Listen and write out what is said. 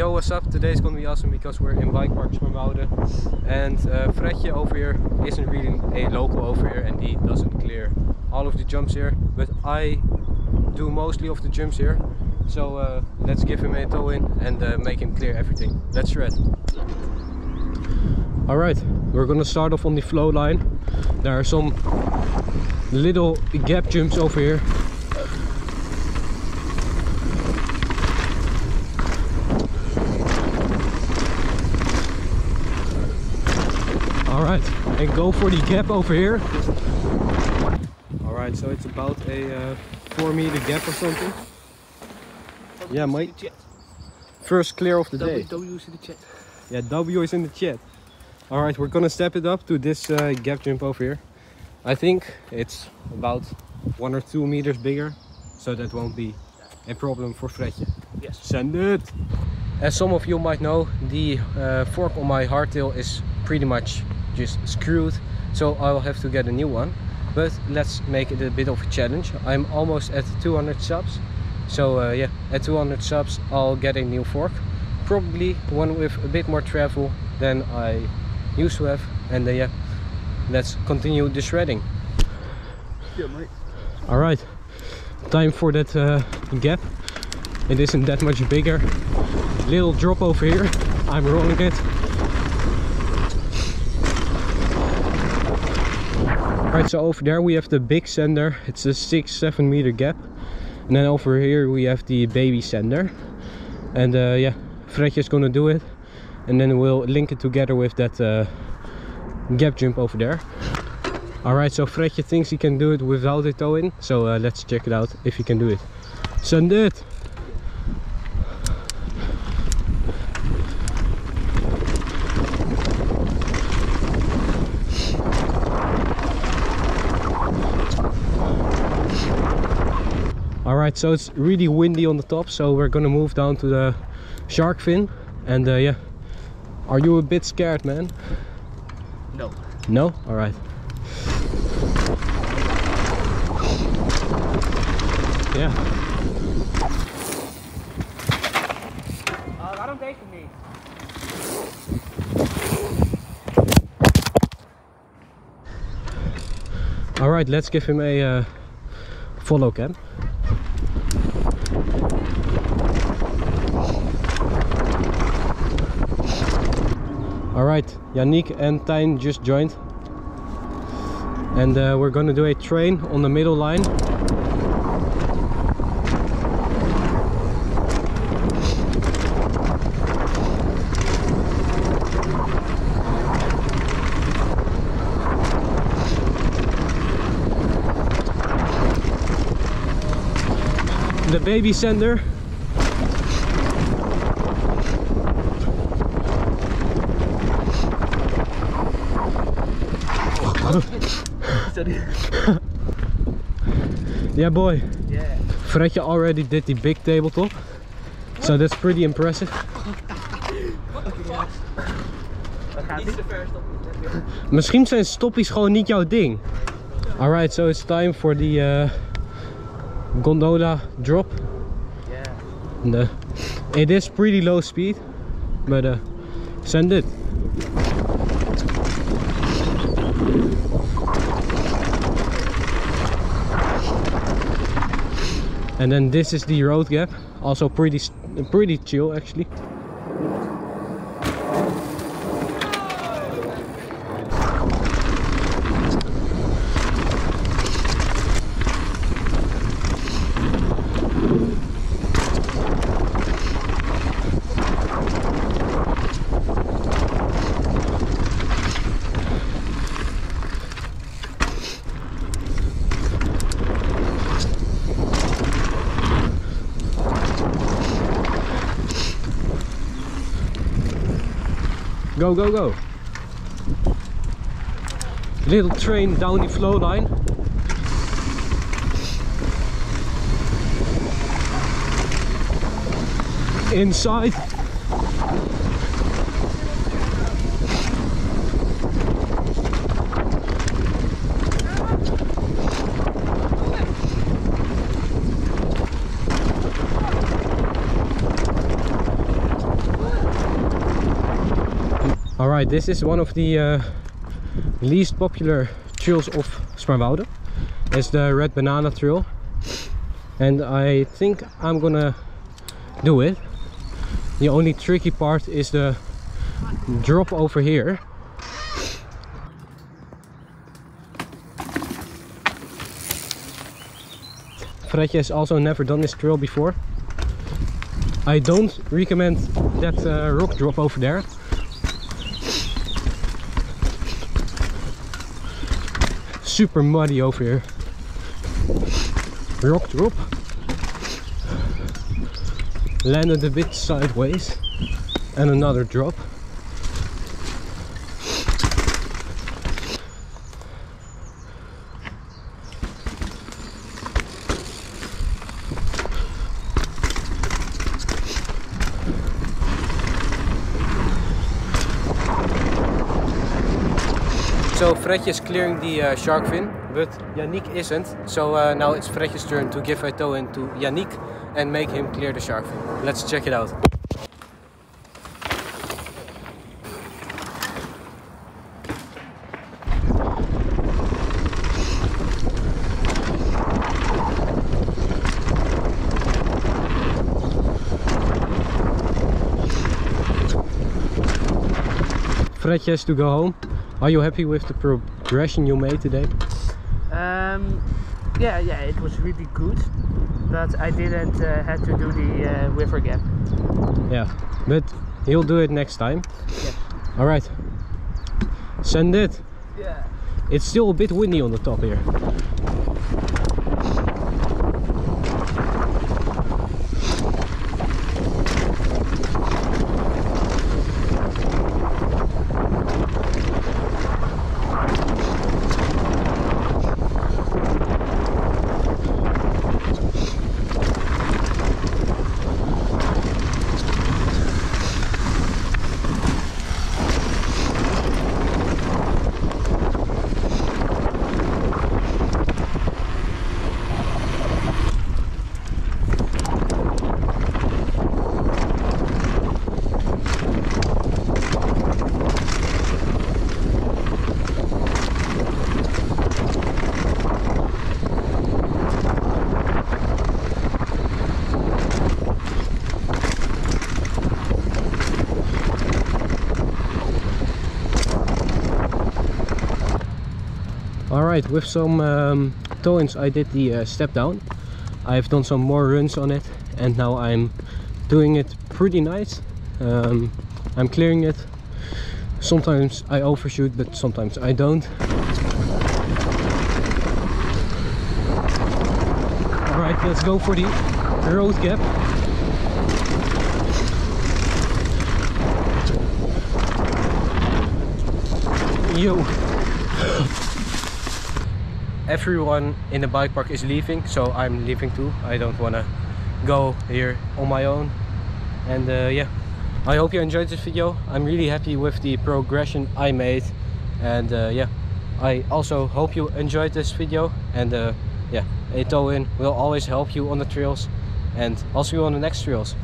Yo, what's up? Today's gonna be awesome because we're in Bike Park Spaarnwoude and uh, Fredje over here isn't really a local over here and he doesn't clear all of the jumps here but I do mostly of the jumps here so uh, let's give him a tow in and uh, make him clear everything. Let's shred. Alright, we're gonna start off on the flow line. There are some little gap jumps over here Alright, and go for the gap over here. Alright, so it's about a uh, 4 meter gap or something. Yeah, mate. First clear of the day. W is in the chat. Yeah, W is in the chat. Alright, we're gonna step it up to this uh, gap jump over here. I think it's about one or two meters bigger, so that won't be a problem for Fredje. Yes. Send it! As some of you might know, the uh, fork on my hardtail is pretty much just screwed, so I'll have to get a new one. But let's make it a bit of a challenge. I'm almost at 200 subs, so uh, yeah, at 200 subs I'll get a new fork. Probably one with a bit more travel than I used to have. And uh, yeah, let's continue the shredding. Yeah, mate. All right, time for that uh, gap. It isn't that much bigger. Little drop over here. I'm rolling it. Right, so over there we have the big sender. It's a six, seven meter gap. And then over here we have the baby sender. And uh, yeah, Fredje is gonna do it. And then we'll link it together with that uh, gap jump over there. Alright, so Fredje thinks he can do it without a tow in. So uh, let's check it out if he can do it. Send it! Alright, so it's really windy on the top, so we're gonna move down to the shark fin. And uh, yeah, are you a bit scared, man? No. No? Alright. Ja. Uh, waarom deze niet? Alright, let's give him a uh, follow cam. Alright, Yannick and Tijn just joined. And uh, we're gonna do a train on the middle line. The baby sender. Sorry. Yeah boy, Yeah. Fredje already did the big tabletop. So that's pretty impressive. Misschien zijn stoppies gewoon niet jouw ding. Alright, so it's time for the uh, gondola drop. Yeah. And, uh, it is pretty low speed, but uh, send it. And then this is the road gap, also pretty pretty chill actually. Go, go, go. Little train down the flow line. Inside. Alright, this is one of the uh, least popular trails of Spaarnwoude. It's the Red Banana Trail. And I think I'm gonna do it. The only tricky part is the drop over here. Fredje has also never done this trail before. I don't recommend that uh, rock drop over there. Super muddy over here. Rock drop. Landed a bit sideways. And another drop. So Fredje is clearing the uh, shark fin, but Yannick isn't. So uh, now it's Fredje's turn to give a tow in to Yannick and make him clear the shark fin. Let's check it out. Fredje has to go home. Are you happy with the progression you made today? Um, yeah, yeah, it was really good, but I didn't uh, have to do the uh, river gap. Yeah, but he'll do it next time. Yeah. All right. Send it. Yeah. It's still a bit windy on the top here. Alright, with some um, I did the uh, step down. I've done some more runs on it and now I'm doing it pretty nice. Um, I'm clearing it. Sometimes I overshoot but sometimes I don't. Alright, let's go for the road gap. Yo! everyone in the bike park is leaving so i'm leaving too. I don't want to go here on my own. And uh, yeah. I hope you enjoyed this video. I'm really happy with the progression i made. And uh, yeah. I also hope you enjoyed this video. And uh, yeah. A tow in will always help you on the trails. And see you on the next trails